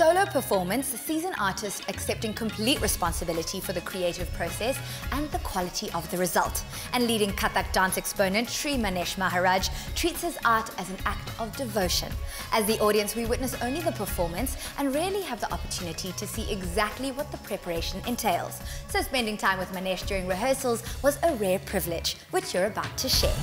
solo performance, seasoned artist accepting complete responsibility for the creative process and the quality of the result. And leading Kathak dance exponent Sri Manesh Maharaj treats his art as an act of devotion. As the audience, we witness only the performance and rarely have the opportunity to see exactly what the preparation entails. So spending time with Manesh during rehearsals was a rare privilege, which you're about to share.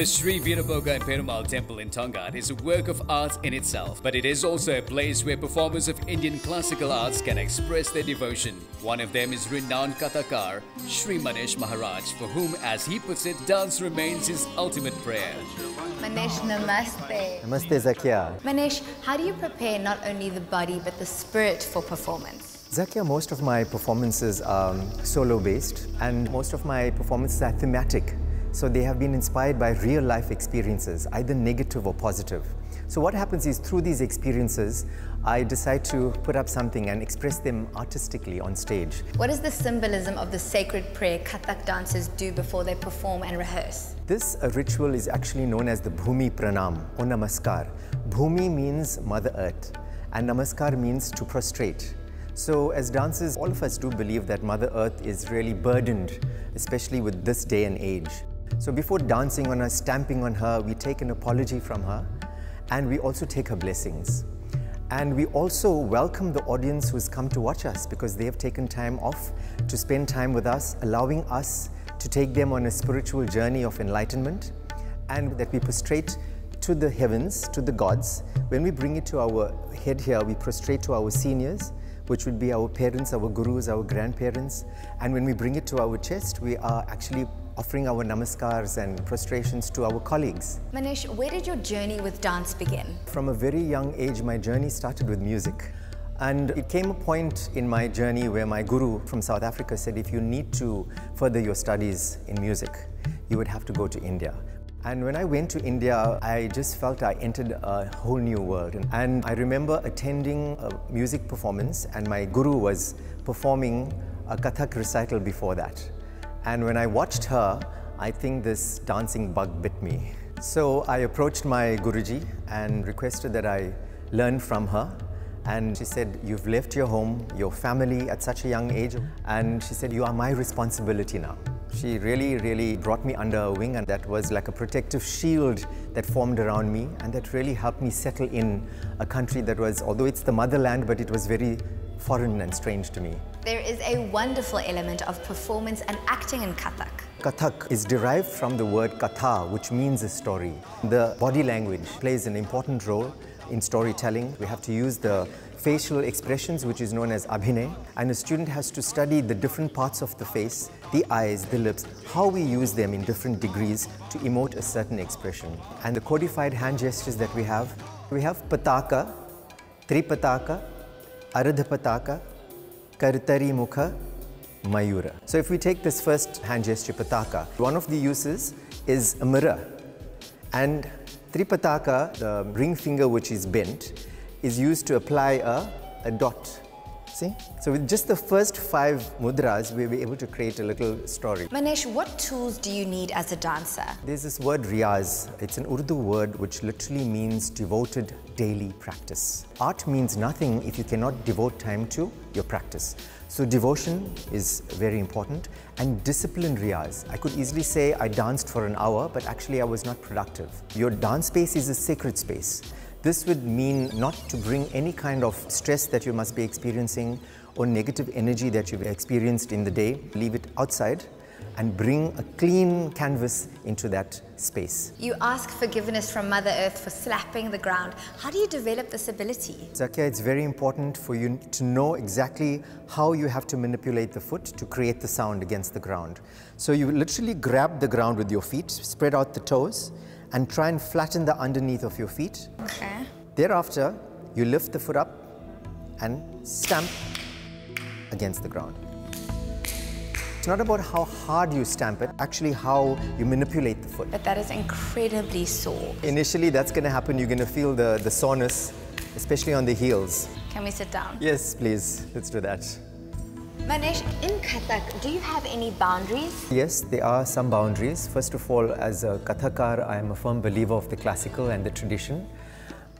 The Sri Veeraboga and Perumal temple in Tongaat is a work of art in itself, but it is also a place where performers of Indian classical arts can express their devotion. One of them is renowned Kathakar, Sri Manesh Maharaj, for whom, as he puts it, dance remains his ultimate prayer. Manesh, namaste. Namaste, Zakia. Manesh, how do you prepare not only the body but the spirit for performance? Zakia, most of my performances are um, solo based and most of my performances are thematic. So they have been inspired by real life experiences, either negative or positive. So what happens is through these experiences, I decide to put up something and express them artistically on stage. What is the symbolism of the sacred prayer Kathak dancers do before they perform and rehearse? This ritual is actually known as the Bhumi Pranam or Namaskar. Bhumi means Mother Earth and Namaskar means to prostrate. So as dancers, all of us do believe that Mother Earth is really burdened, especially with this day and age. So before dancing on her, stamping on her, we take an apology from her and we also take her blessings. And we also welcome the audience who's come to watch us because they have taken time off to spend time with us, allowing us to take them on a spiritual journey of enlightenment and that we prostrate to the heavens, to the gods. When we bring it to our head here, we prostrate to our seniors, which would be our parents, our gurus, our grandparents. And when we bring it to our chest, we are actually offering our namaskars and prostrations to our colleagues. Manesh, where did your journey with dance begin? From a very young age, my journey started with music. And it came a point in my journey where my guru from South Africa said, if you need to further your studies in music, you would have to go to India. And when I went to India, I just felt I entered a whole new world. And I remember attending a music performance and my guru was performing a Kathak recital before that. And when I watched her, I think this dancing bug bit me. So I approached my Guruji and requested that I learn from her. And she said, you've left your home, your family at such a young age. And she said, you are my responsibility now. She really, really brought me under her wing and that was like a protective shield that formed around me and that really helped me settle in a country that was, although it's the motherland, but it was very foreign and strange to me. There is a wonderful element of performance and acting in Kathak. Kathak is derived from the word katha, which means a story. The body language plays an important role in storytelling. We have to use the facial expressions, which is known as abhinay, and a student has to study the different parts of the face, the eyes, the lips, how we use them in different degrees to emote a certain expression. And the codified hand gestures that we have, we have pataka, tripataka, Ardhapataka, Kartari Mukha, Mayura. So if we take this first hand gesture, Pataka, one of the uses is a mirror. And Tripataka, the ring finger which is bent, is used to apply a, a dot See? So with just the first five mudras, we'll be able to create a little story. Manesh, what tools do you need as a dancer? There's this word riyaz. It's an Urdu word which literally means devoted daily practice. Art means nothing if you cannot devote time to your practice. So devotion is very important and disciplined riyaz. I could easily say I danced for an hour, but actually I was not productive. Your dance space is a sacred space. This would mean not to bring any kind of stress that you must be experiencing or negative energy that you've experienced in the day. Leave it outside and bring a clean canvas into that space. You ask forgiveness from Mother Earth for slapping the ground. How do you develop this ability? Zakia, it's very important for you to know exactly how you have to manipulate the foot to create the sound against the ground. So you literally grab the ground with your feet, spread out the toes, and try and flatten the underneath of your feet. Okay. Thereafter, you lift the foot up and stamp against the ground. It's not about how hard you stamp it, actually how you manipulate the foot. But that is incredibly sore. Initially, that's going to happen. You're going to feel the, the soreness, especially on the heels. Can we sit down? Yes, please. Let's do that. Manesh, in Kathak, do you have any boundaries? Yes, there are some boundaries. First of all, as a Kathakar, I am a firm believer of the classical and the tradition.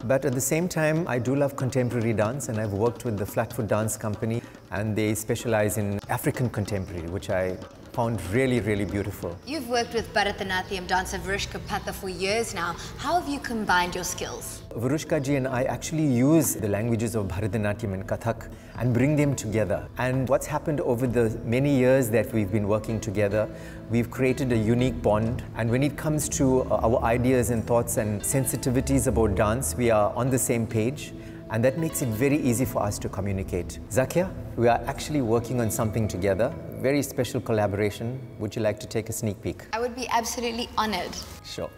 But at the same time, I do love contemporary dance and I've worked with the Flatfoot Dance Company and they specialize in African contemporary, which I found really, really beautiful. You've worked with Bharatanatyam dancer Virushka Patha for years now. How have you combined your skills? Virushka ji and I actually use the languages of Bharatanatyam and Kathak and bring them together. And what's happened over the many years that we've been working together, we've created a unique bond. And when it comes to uh, our ideas and thoughts and sensitivities about dance, we are on the same page and that makes it very easy for us to communicate. Zakia, we are actually working on something together, very special collaboration. Would you like to take a sneak peek? I would be absolutely honored. Sure.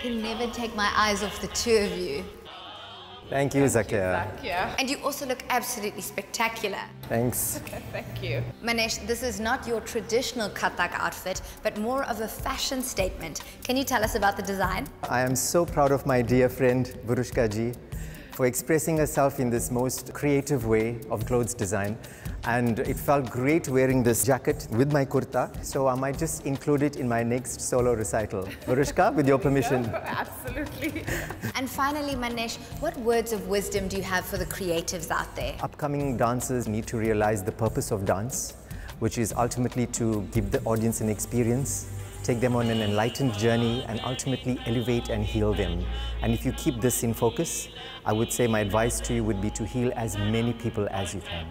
Can never take my eyes off the two of you. Thank you, Zakia. Yeah, And you also look absolutely spectacular. Thanks. thank you. Manesh, this is not your traditional Kathak outfit, but more of a fashion statement. Can you tell us about the design? I am so proud of my dear friend Virushka ji for expressing herself in this most creative way of clothes design. And it felt great wearing this jacket with my kurta, so I might just include it in my next solo recital. Virushka, with your permission. Absolutely. And finally, Manesh, what words of wisdom do you have for the creatives out there? Upcoming dancers need to realize the purpose of dance, which is ultimately to give the audience an experience, take them on an enlightened journey, and ultimately elevate and heal them. And if you keep this in focus, I would say my advice to you would be to heal as many people as you can.